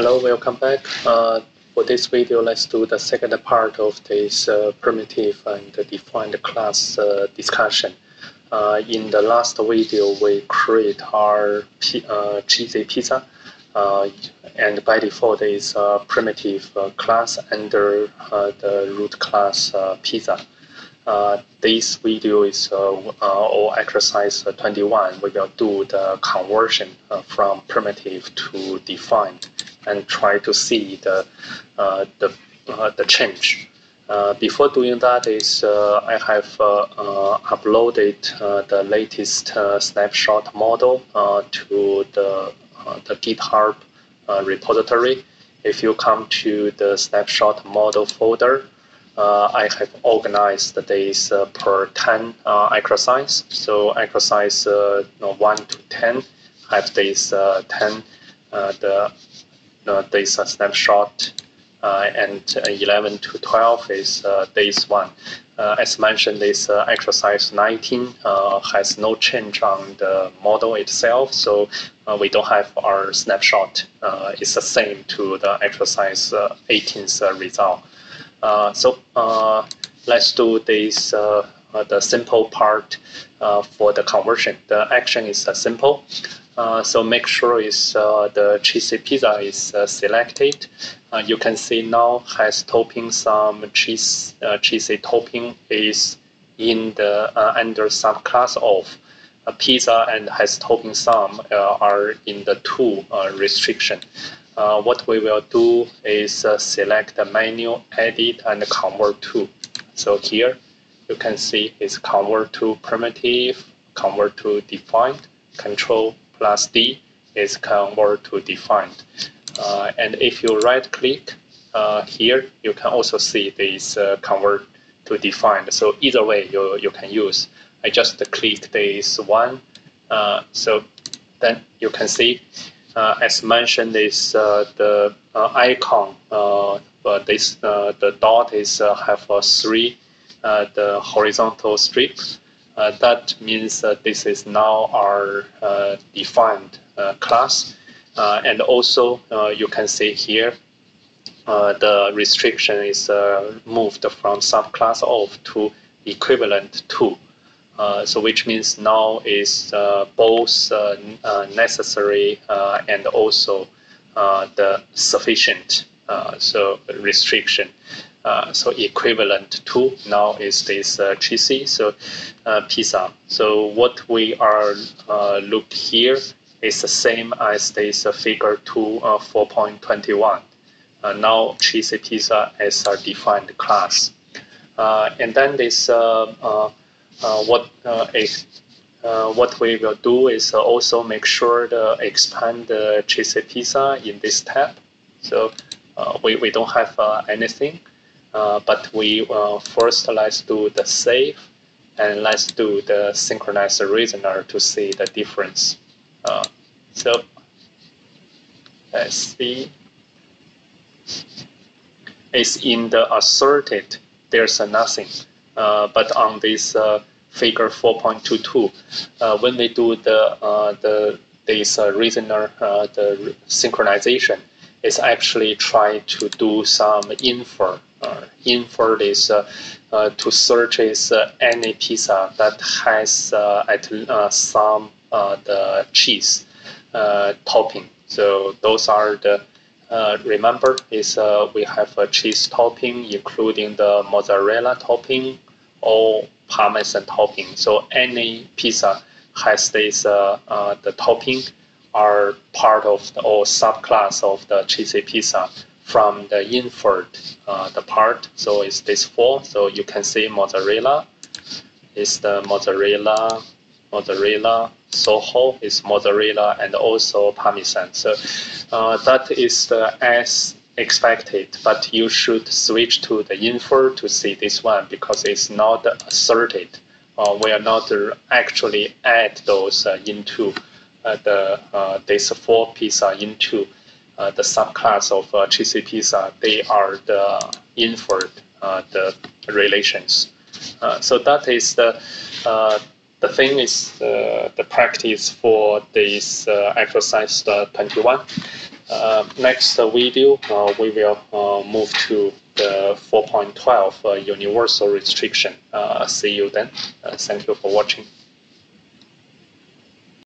Hello, welcome back. Uh, for this video, let's do the second part of this uh, primitive and defined class uh, discussion. Uh, in the last video, we create our uh, cheesy pizza, uh, and by default is a primitive class under the root class pizza. this video is all exercise 21. We will do the conversion from primitive to defined and try to see the uh, the uh, the change. Uh, before doing that is I have uploaded the latest snapshot model to the the GitHub repository. If you come to the snapshot model folder, uh, I have organized this uh, per 10 uh, exercise. So exercise 1 to 10 have this 10 the Uh, days snapshot, uh, and uh, 11 to 12 is uh, days one. Uh, as mentioned, this exercise 19 has no change on the model itself, so we don't have our snapshot. it's the same to the exercise 18's result. so let's do this the simple part for the conversion. The action is simple. Uh, so make sure is uh, the cheesy pizza is uh, selected. Uh, you can see now has topping some cheese uh, cheesy topping is in the under subclass of pizza and has topping some are in the two restriction. what we will do is select the menu, edit, and convert to. So here you can see it's convert to primitive, convert to defined, control plus D is convert to defined. Uh, and if you right click uh, here, you can also see this uh, convert to defined. So either way you, you can use. I just click this one. Uh, so then you can see, uh, as mentioned, is uh, the icon. but this the dot is have a three the horizontal strips. Uh, that means this is now our uh, defined uh, class. and also you can see here the restriction is moved from subclass of to equivalent to. Uh, so which means now is uh, both uh, necessary and also the sufficient so restriction. Uh, so equivalent to now is this uh, cheesy so uh, pizza. So what we are uh, looked here is the same as this uh, figure 2 uh, 4.21. Uh, now cheesy pizza is a defined class. and then this what is what we will do is also make sure to expand the cheesy pizza in this tab. So we, we don't have anything. Uh, but we uh, first let's do the save and let's do the synchronized reasoner to see the difference. Uh, so let's see. It's in the asserted, there's nothing. Uh, but on this uh, figure 4.22, uh, when we do the the this reasoner, the synchronization, it's actually trying to do some infer uh, infer is uh, uh, to search is any pizza that has at some the cheese topping. So those are the uh, remember is uh, we have a cheese topping including the mozzarella topping or parmesan topping so any pizza has this uh, the topping are part of the or subclass of the cheesy pizza from the inferred uh, the part. So it's this four. So you can see mozzarella is the mozzarella, mozzarella, Soho is mozzarella, and also parmesan. So uh, that is the as expected, but you should switch to the infer to see this one because it's not asserted. Uh, we are not actually add those uh, into the uh, this four pizza into uh, the subclass of uh, pizza, they are the inferred uh, the relations. so that is the the thing is the practice for this exercise 21. Uh, next video, uh, we will uh, move to the 4.12 universal restriction. see you then. thank you for watching.